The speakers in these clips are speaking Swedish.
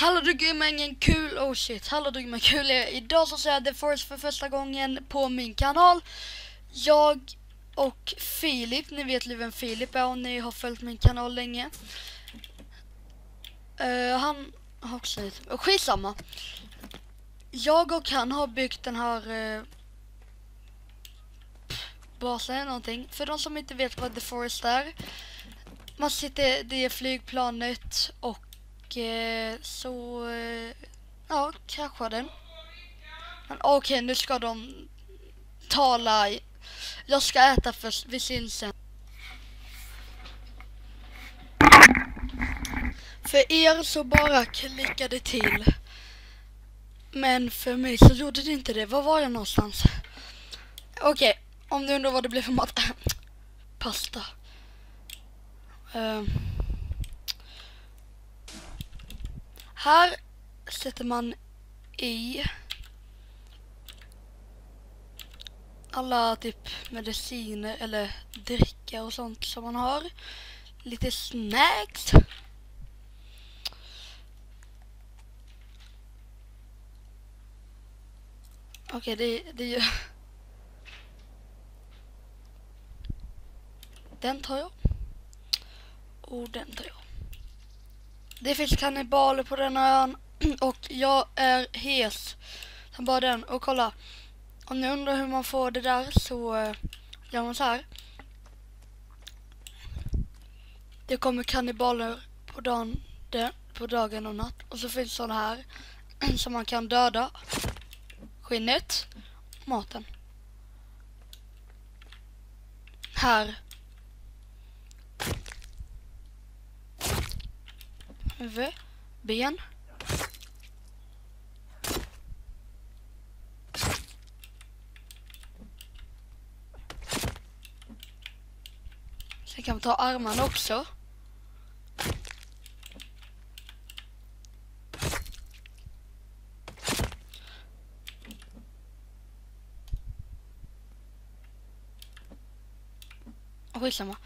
Hallå du gummen, kul, oh shit, hallå du gummen, kul. Är Idag så ser jag The Force för första gången på min kanal. Jag och Filip, ni vet vem Filip är om ni har följt min kanal länge. Uh, Han har också lite, oh, skitsamma. Jag och han har byggt den här uh, basen någonting. För de som inte vet vad The Forest är. Man sitter, det är flygplanet och eh, så, eh, ja, kraschade den. Men okej, okay, nu ska de tala. Jag ska äta först, vi syns sen. För er så bara klickade till. Men för mig så gjorde det inte det. Var var jag någonstans? Okej, okay, om du undrar vad det blev för mat. Pasta. Uh. Här sätter man i alla typ mediciner eller dricka och sånt som man har. Lite snacks. Okej, okay, det, det är ju... Den tar jag. Och den tar jag. Det finns kannibaler på den ön och jag är hes som bara den. Och kolla, om ni undrar hur man får det där så eh, gör man så här. Det kommer kannibaler på dagen, på dagen och natt. Och så finns sådana här som man kan döda. Skinnet, maten. Här huvud, ben. Sen kan man ta armarna också. Skitsamma.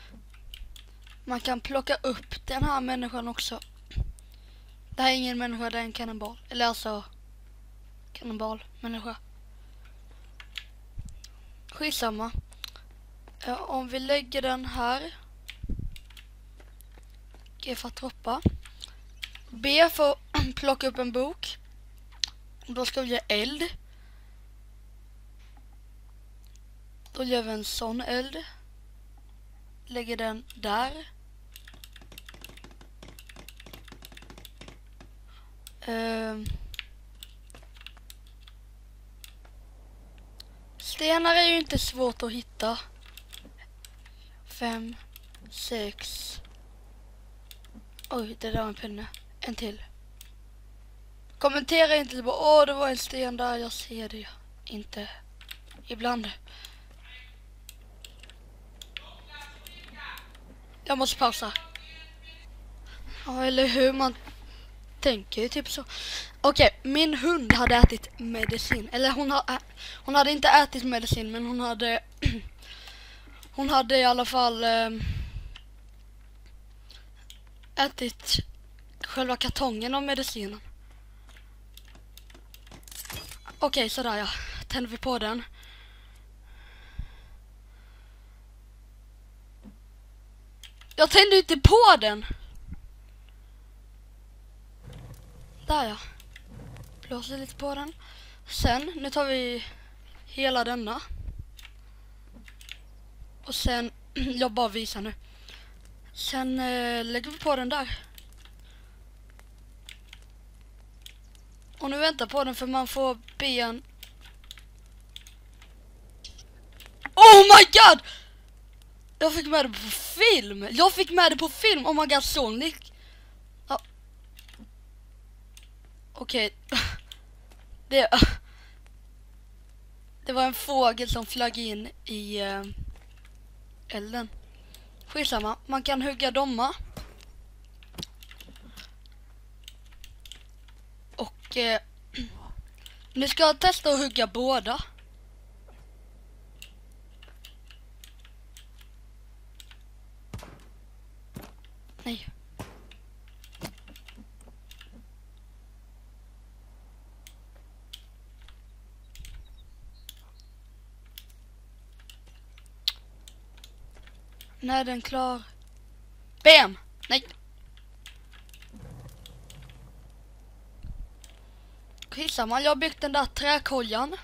Man kan plocka upp den här människan också. Det här är ingen människa, det är en kannibal. Eller alltså, kannibal, människa. Skitsamma. Ja, om vi lägger den här. G för att droppa. B för att plocka upp en bok. Då ska vi göra eld. Då gör vi en sån eld. Lägger den där. Uh, stenar är ju inte svårt att hitta. Fem, sex. Oj, det där var en pinne. En till. Kommentera inte bara, åh det var en sten där, jag ser det inte. Ibland. Jag måste pausa. Ja, eller hur man tänker ju typ så. Okej, okay, min hund hade ätit medicin. Eller hon, ha, hon hade inte ätit medicin men hon hade hon hade i alla fall ehm, ätit själva kartongen av medicinen. Okej, okay, sådär ja. Tänder vi på den. Jag tände inte på den! Där ja. Blåser lite på den. Sen, nu tar vi hela denna. Och sen, jag bara visar nu. Sen eh, lägger vi på den där. Och nu väntar på den för man får ben. Oh my god! Jag fick med det på film! Jag fick med det på film! Oh my god, Sonic! Okej. Okay. Det, det var en fågel som flög in i uh, elden. Skitsamma, man kan hugga domma. Och eh, uh, nu ska jag testa att hugga båda. Nej. När är den klar? Bam! Nej. Skitsamma, jag har byggt den där träkoljan.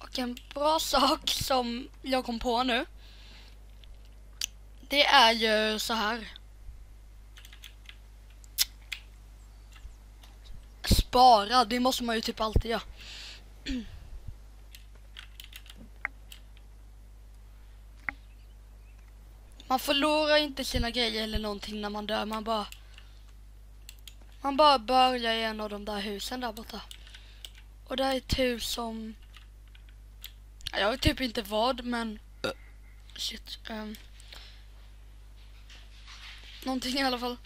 Och en bra sak som jag kom på nu. Det är ju så här. Spara, det måste man ju typ alltid göra. Man förlorar inte sina grejer eller någonting när man dör. Man bara... Man bara börjar i en av de där husen där borta. Och det är ett hus som... Jag vet typ inte vad, men... Shit. Um, någonting i alla fall.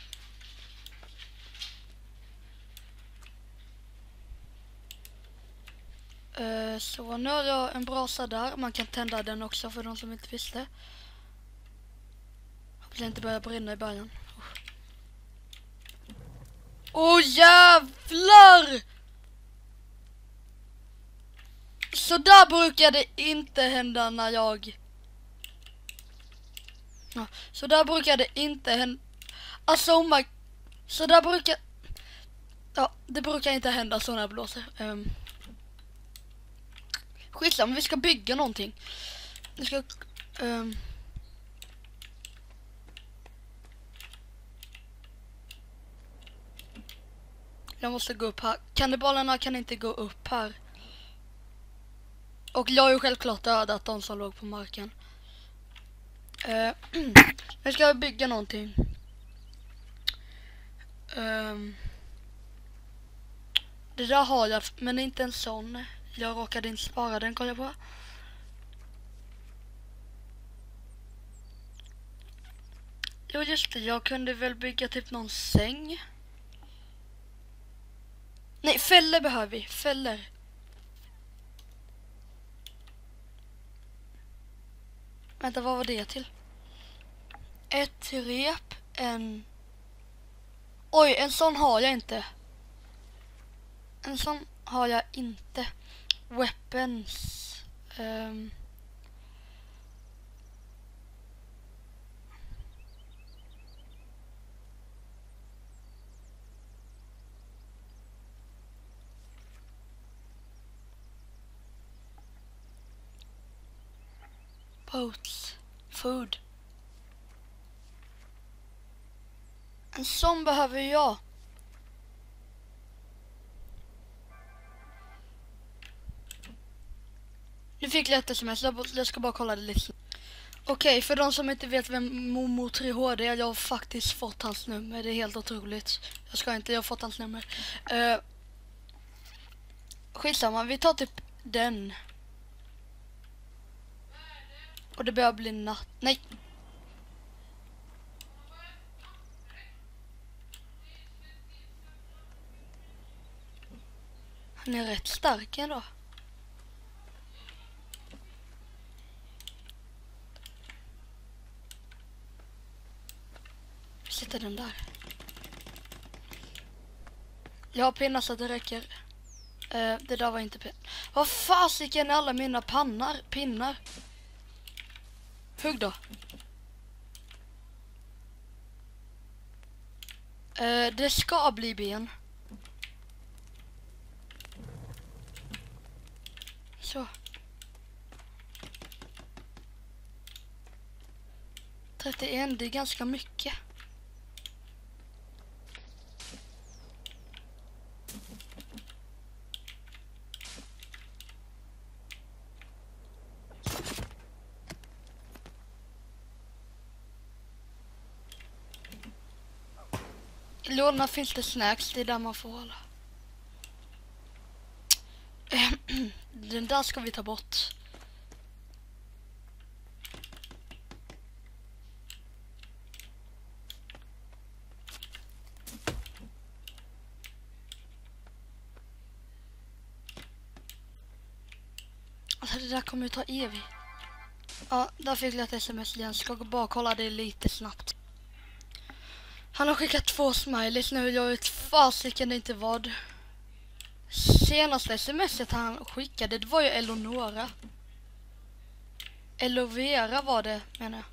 Uh, så nu har jag en brasa där. Man kan tända den också för de som inte visste. Vill inte börja brinna i början. Åh oh, jävlar! Så där brukar det inte hända när jag... Ja, så där brukar det inte hända... Alltså oh my... Så där brukar... Ja, det brukar inte hända så när jag blåser. Um... Skitsamma, vi ska bygga någonting. Vi ska... Um... Jag måste gå upp här. Kannibalerna kan inte gå upp här. Och jag har ju självklart dödat de som låg på marken. Uh, nu ska jag bygga någonting. Um, det där har jag, men inte en sån. Jag råkade inte spara den, kolla på. Jo just det, jag kunde väl bygga typ någon säng. Nej, fällor behöver vi. Fällor. Vänta, vad var det till? Ett rep, en... Oj, en sån har jag inte. En sån har jag inte. Weapons. Um... Boats. Food. En sån behöver jag. Nu fick jag ett sms, jag ska bara kolla det lite. Okej, okay, för de som inte vet vem Momo 3HD är, jag har faktiskt fått hans nummer. Det är helt otroligt. Jag ska inte, jag har fått hans nummer. Uh, skitsamma, vi tar typ den. Och det börjar bli natt. Nej! Han är rätt stark ändå. Sätta den där. Jag har pinnar så att det räcker. Uh, det där var inte pinnar. Vad fasiken är alla mina pannar, pinnar? Hugg då. Uh, det ska bli ben. Så. 31, det är ganska mycket. Låna finns det snacks, det är där man får hålla. Den där ska vi ta bort. Alltså det där kommer ju ta evigt. Ja, där fick jag ett sms igen. Ska bara kolla det lite snabbt. Han har skickat två smileys nu. Jag vet fasiken inte vad. Senaste smset han skickade, det var ju Eleonora. Elovera vera var det menar jag.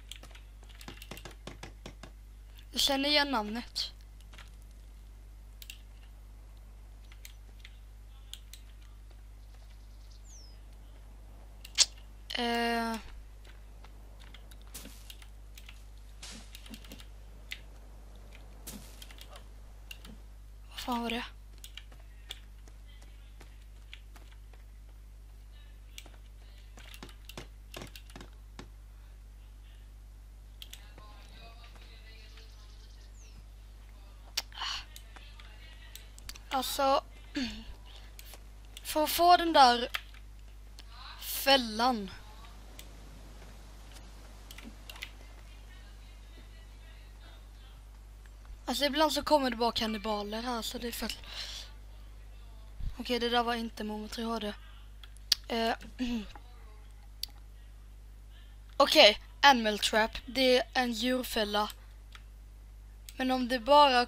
Jag känner igen namnet. Eh. Vad fan var det? Alltså, för att få den där fällan. Alltså ibland så kommer det bara kannibaler här så det är för... Okej, det där var inte Momo HD. Eh, Okej, Animal Trap. Det är en djurfälla. Men om det bara